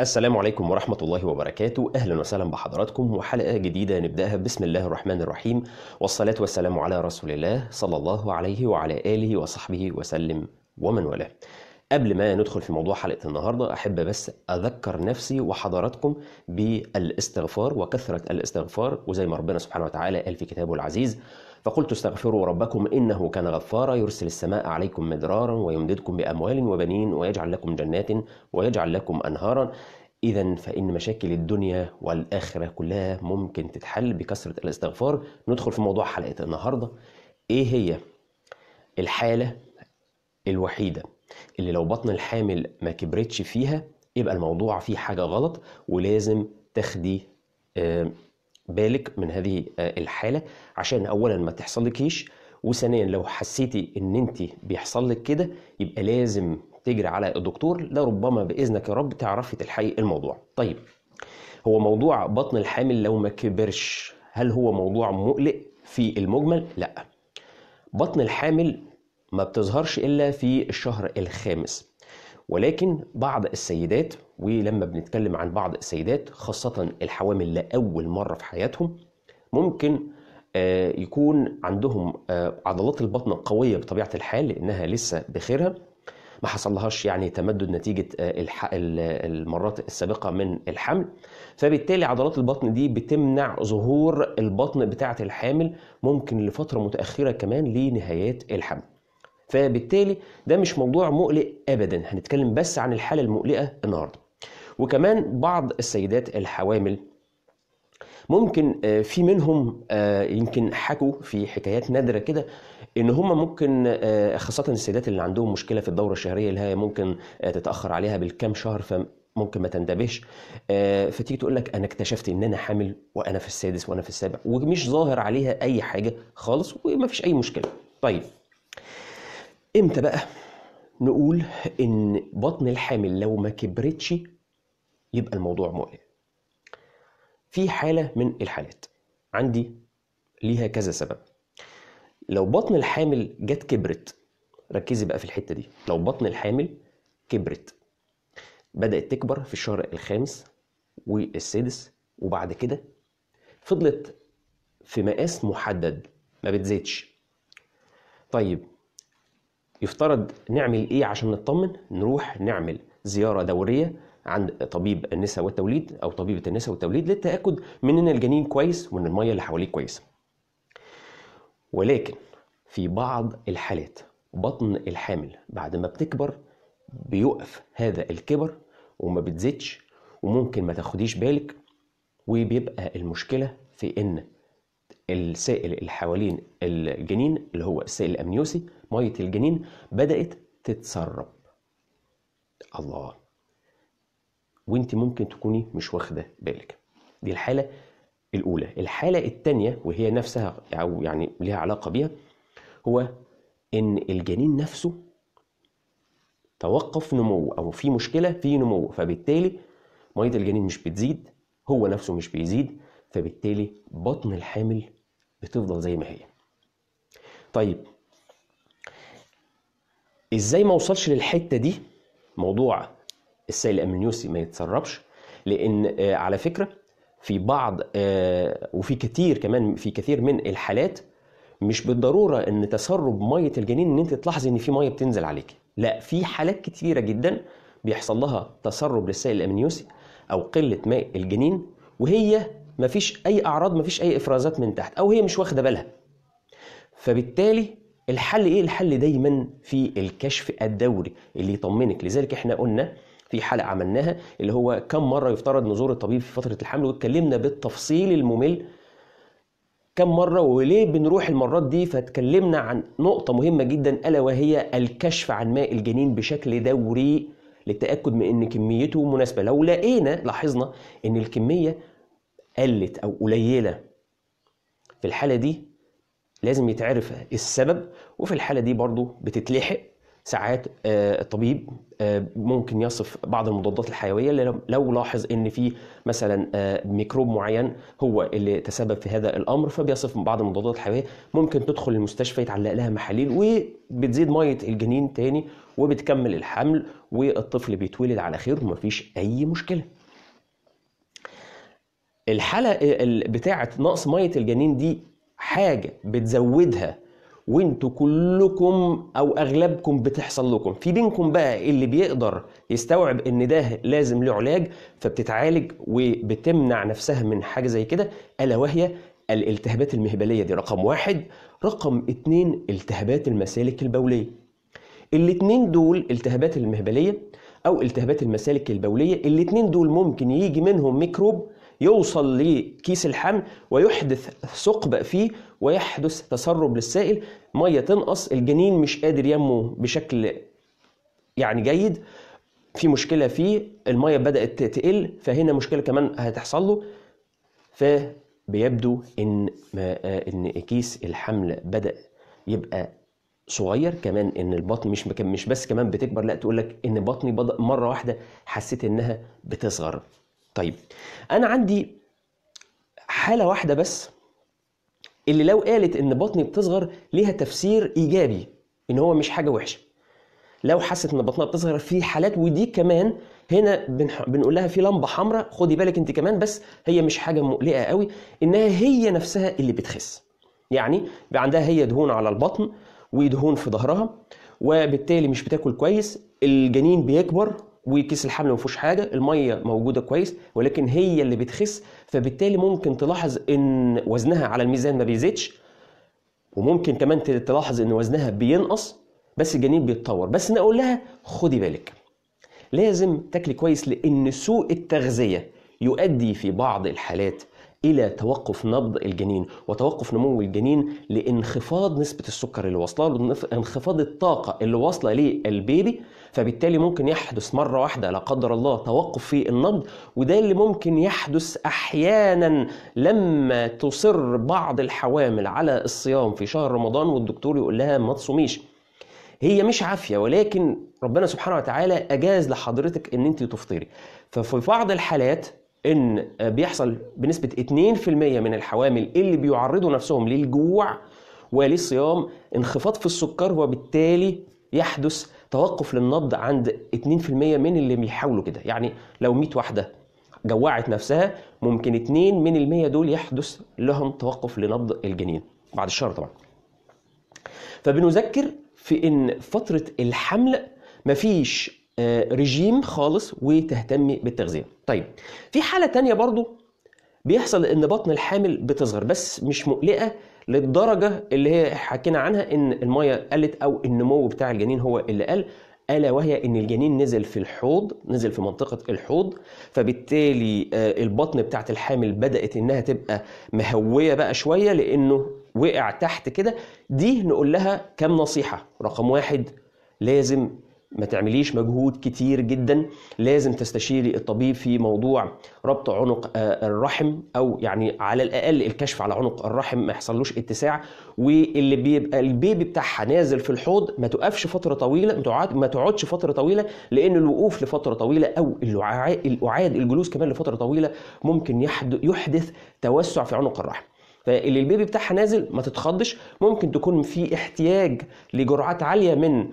السلام عليكم ورحمة الله وبركاته. أهلا وسهلا بحضراتكم. وحلقة جديدة نبدأها بسم الله الرحمن الرحيم. والصلاة والسلام على رسول الله صلى الله عليه وعلى آله وصحبه وسلم ومن والاه. قبل ما ندخل في موضوع حلقة النهاردة أحب بس أذكر نفسي وحضراتكم بالاستغفار وكثرة الاستغفار. وزي ما ربنا سبحانه وتعالى قال في كتابه العزيز فقلت استغفروا ربكم إنه كان غفارا يرسل السماء عليكم مدرارا ويمددكم بأموال وبنين ويجعل لكم جنات ويجعل لكم أنهارا. إذا فإن مشاكل الدنيا والآخرة كلها ممكن تتحل بكثرة الاستغفار. ندخل في موضوع حلقة النهاردة. إيه هي الحالة الوحيدة اللي لو بطن الحامل ما كبرتش فيها يبقى الموضوع فيه حاجة غلط ولازم تاخدي آه، بالك من هذه آه، الحالة. عشان أولا ما تحصل لكيش وثانيا لو حسيتي إن انت بيحصل لك كده يبقى لازم تجري على الدكتور. لربما بإذنك يا رب تعرفي تلحقي الموضوع. طيب هو موضوع بطن الحامل لو ما كبرش هل هو موضوع مقلق في المجمل؟ لأ. بطن الحامل ما بتظهرش إلا في الشهر الخامس. ولكن بعض السيدات ولما بنتكلم عن بعض السيدات خاصة الحوامل لأول مرة في حياتهم ممكن آه، يكون عندهم آه، عضلات البطن قوية بطبيعة الحال لأنها لسه بخيرها. ما حصلهاش يعني تمدد نتيجة آه، المرات السابقة من الحمل. فبالتالي عضلات البطن دي بتمنع ظهور البطن بتاعة الحامل ممكن لفترة متأخرة كمان لنهايات الحمل. فبالتالي ده مش موضوع مقلق ابدا هنتكلم بس عن الحالة المقلقة النهارده. وكمان بعض السيدات الحوامل ممكن آه، في منهم آه، يمكن حكوا في حكايات نادرة كده إن هم ممكن آه، خاصة السيدات اللي عندهم مشكلة في الدورة الشهرية اللي هي ممكن تتأخر عليها بالكام شهر فممكن ما تنتبهش فتيجي تقول لك أنا اكتشفت إن أنا حامل وأنا في السادس وأنا في السابع ومش ظاهر عليها أي حاجة خالص ومفيش أي مشكلة. طيب إمتى بقى؟ نقول إن بطن الحامل لو ما كبرتش يبقى الموضوع مقلق. في حالة من الحالات. عندي ليها كذا سبب. لو بطن الحامل جت كبرت ركزي بقى في الحتة دي. لو بطن الحامل كبرت بدأت تكبر في الشهر الخامس والسادس وبعد كده فضلت في مقاس محدد ما بتزيدش. طيب يفترض نعمل إيه عشان نطمن؟ نروح نعمل زيارة دورية عند طبيب النساء والتوليد أو طبيبة النساء والتوليد للتأكد من إن الجنين كويس وإن المية اللي حواليه كويسة. ولكن في بعض الحالات بطن الحامل بعد ما بتكبر بيقف هذا الكبر وما بتزيدش وممكن ما تاخديش بالك وبيبقى المشكلة في إن السائل اللي حوالين الجنين اللي هو السائل الأمنيوسي مية الجنين بدأت تتسرب. الله. وانت ممكن تكوني مش واخدة بالك. دي الحالة الأولى. الحالة الثانية وهي نفسها أو يعني ليها علاقة بيها هو إن الجنين نفسه توقف نمو أو في مشكلة في نمو فبالتالي مية الجنين مش بتزيد هو نفسه مش بيزيد فبالتالي بطن الحامل بتفضل زي ما هي. طيب إزاي ما اوصلش للحتة دي؟ موضوع السائل الامنيوسي ما يتسربش لأن آه، على فكرة في بعض آه، وفي كتير كمان في كثير من الحالات مش بالضرورة ان تسرب مية الجنين ان انت تلاحظي ان في مية بتنزل عليك. لا في حالات كتيرة جدا بيحصل لها تسرب للسائل الامنيوسي أو قلة ماء الجنين وهي مفيش أي أعراض مفيش أي إفرازات من تحت أو هي مش واخدة بالها. فبالتالي الحل إيه؟ الحل دايما في الكشف الدوري اللي يطمنك. لذلك إحنا قلنا في حلقة عملناها اللي هو كم مرة يفترض نزور الطبيب في فترة الحمل واتكلمنا بالتفصيل الممل كم مرة وليه بنروح المرات دي؟ فاتكلمنا عن نقطة مهمة جدا ألا وهي الكشف عن ماء الجنين بشكل دوري للتأكد من إن كميته مناسبة. لو لقينا لاحظنا إن الكمية قلت أو قليلة في الحالة دي لازم يتعرف السبب وفي الحالة دي برضو بتتلحق ساعات آه، الطبيب آه، ممكن يصف بعض المضادات الحيوية لو- لاحظ إن في مثلا آه، ميكروب معين هو اللي تسبب في هذا الأمر فبيصف بعض المضادات الحيوية ممكن تدخل المستشفى يتعلق لها محاليل وبتزيد مية الجنين تاني وبتكمل الحمل والطفل بيتولد على خير ومفيش أي مشكلة. الحالة ال- بتاعة نقص مية الجنين دي حاجة بتزودها وانتوا كلكم أو أغلبكم بتحصل لكم. في بينكم بقى اللي بيقدر يستوعب إن ده لازم له علاج فبتتعالج وبتمنع نفسها من حاجة زي كده ألا وهي الالتهابات المهبلية دي. رقم واحد. رقم اتنين التهابات المسالك البولية. الاتنين دول التهابات المهبلية أو التهابات المسالك البولية الاتنين دول ممكن يجي منهم ميكروب يوصل لكيس الحمل ويحدث ثقب فيه ويحدث تسرب للسائل. مية تنقص الجنين مش قادر ينمو بشكل يعني جيد. في مشكلة فيه المية بدأت تقل فهنا مشكلة كمان هتحصل له. فبيبدو إن إن كيس الحمل بدأ يبقى صغير. كمان إن البطن مش مش بس كمان بتكبر لا تقول لك إن بطني بدا مرة واحدة حسيت إنها بتصغر. طيب أنا عندي حالة واحدة بس اللي لو قالت إن بطني بتصغر ليها تفسير إيجابي إن هو مش حاجة وحشة لو حست إن بطنها بتصغر في حالات ودي كمان هنا. بنقول لها في لمبة حمراء خدي بالك أنت كمان بس هي مش حاجة مقلقة قوي إنها هي نفسها اللي بتخس يعني عندها هي دهون على البطن ودهون في ظهرها وبالتالي مش بتاكل كويس الجنين بيكبر وكيس الحمل ما فيهوش حاجة المية موجودة كويس ولكن هي اللي بتخس فبالتالي ممكن تلاحظ إن وزنها على الميزان ما بيزيدش وممكن كمان تلاحظ إن وزنها بينقص بس الجنين بيتطور. بس أنا أقول لها خدي بالك لازم تاكلي كويس لأن سوء التغذية يؤدي في بعض الحالات إلى توقف نبض الجنين وتوقف نمو الجنين لانخفاض نسبة السكر اللي واصلة له انخفاض الطاقة اللي واصلة للبيبي. فبالتالي ممكن يحدث مرة واحدة لا قدر الله توقف في النبض وده اللي ممكن يحدث أحيانا لما تصر بعض الحوامل على الصيام في شهر رمضان والدكتور يقول لها ما تصوميش. هي مش عافية ولكن ربنا سبحانه وتعالى أجاز لحضرتك إن أنت تفطري. ففي بعض الحالات إن بيحصل بنسبة 2% من الحوامل اللي بيعرضوا نفسهم للجوع وللصيام انخفاض في السكر وبالتالي يحدث توقف للنبض عند 2% من اللي بيحاولوا كده. يعني لو 100 واحدة جوعت نفسها ممكن 2 من المية دول يحدث لهم توقف لنبض الجنين. بعد الشهر طبعا. فبنذكر في إن فترة الحمل مفيش رجيم خالص وتهتمي بالتغذية. طيب في حالة تانية برضو بيحصل إن بطن الحامل بتصغر بس مش مقلقة للدرجة اللي هي حكينا عنها إن المية قلت أو النمو بتاع الجنين هو اللي قل ألا وهي إن الجنين نزل في الحوض نزل في منطقة الحوض فبالتالي البطن بتاعت الحامل بدأت إنها تبقى مهوية بقى شوية لإنه وقع تحت كده. دي نقول لها كم نصيحة؟ رقم واحد لازم ما تعمليش مجهود كتير جدا. لازم تستشيري الطبيب في موضوع ربط عنق الرحم أو يعني على الأقل الكشف على عنق الرحم ما يحصلوش اتساع. واللي بيبقى البيبي بتاعها نازل في الحوض ما توقفش فترة طويلة ما تقعدش فترة طويلة لأن الوقوف لفترة طويلة أو الأعاد الجلوس كمان لفترة طويلة ممكن يحدث توسع في عنق الرحم. فاللي البيبي بتاعها نازل ما تتخضش ممكن تكون في احتياج لجرعات عالية من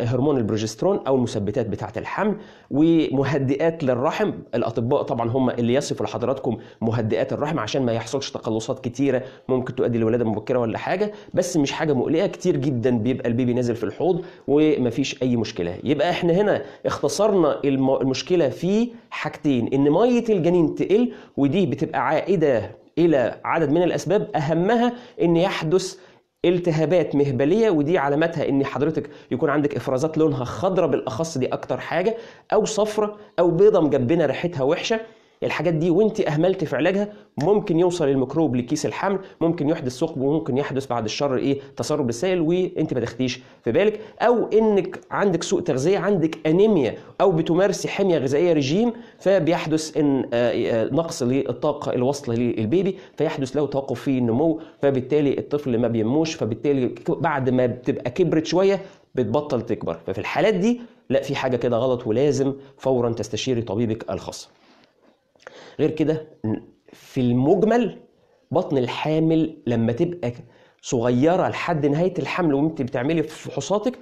هرمون البروجسترون أو المثبتات بتاعة الحمل ومهدئات للرحم. الأطباء طبعا هم اللي يصفوا لحضراتكم مهدئات الرحم عشان ما يحصلش تقلصات كتيرة ممكن تؤدي لولادة مبكرة ولا حاجة بس مش حاجة مقلقة كتير جدا بيبقى البيبي نازل في الحوض ومفيش أي مشكلة. يبقى إحنا هنا اختصرنا المشكلة في حاجتين إن مية الجنين تقل ودي بتبقى عائدة إلى عدد من الأسباب أهمها إن يحدث التهابات مهبلية ودي علاماتها إن حضرتك يكون عندك إفرازات لونها خضراء بالأخص دي أكتر حاجة أو صفرة أو بيضة مجبنة ريحتها وحشة. الحاجات دي وانت اهملت في علاجها ممكن يوصل الميكروب لكيس الحمل ممكن يحدث ثقب وممكن يحدث بعد الشر إيه تسرب السائل وانت ما تاخديش في بالك. أو انك عندك سوء تغذية عندك انيميا أو بتمارسي حمية غذائية رجيم فبيحدث ان نقص للطاقة الواصله للبيبي فيحدث له توقف في النمو فبالتالي الطفل ما بينموش فبالتالي بعد ما بتبقى كبرت شوية بتبطل تكبر. ففي الحالات دي لا في حاجة كده غلط ولازم فورا تستشيري طبيبك الخاص. غير كده في المجمل بطن الحامل لما تبقى صغيرة لحد نهاية الحمل وانت بتعملي فحوصاتك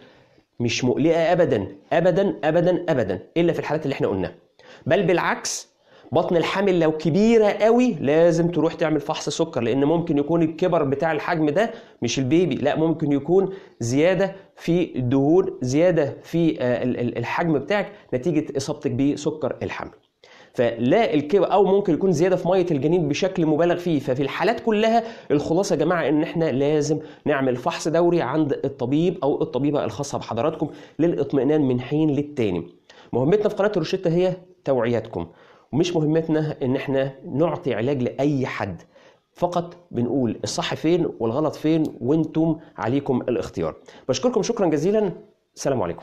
مش مقلقة ابدا ابدا ابدا ابدا إلا في الحالات اللي إحنا قلناها. بل بالعكس بطن الحامل لو كبيرة قوي لازم تروح تعمل فحص سكر لأن ممكن يكون الكبر بتاع الحجم ده مش البيبي لا ممكن يكون زيادة في الدهون زيادة في آه، ال- ال- الحجم بتاعك نتيجة إصابتك بسكر الحمل. فلا الكبر أو ممكن يكون زيادة في مية الجنين بشكل مبالغ فيه. ففي الحالات كلها الخلاصة يا جماعة إن إحنا لازم نعمل فحص دوري عند الطبيب أو الطبيبة الخاصة بحضراتكم للاطمئنان من حين للتاني. مهمتنا في قناة روشيتا هي توعيتكم ومش مهمتنا إن إحنا نعطي علاج لأي حد. فقط بنقول الصح فين والغلط فين وأنتم عليكم الاختيار. بشكركم شكرا جزيلا. السلام عليكم.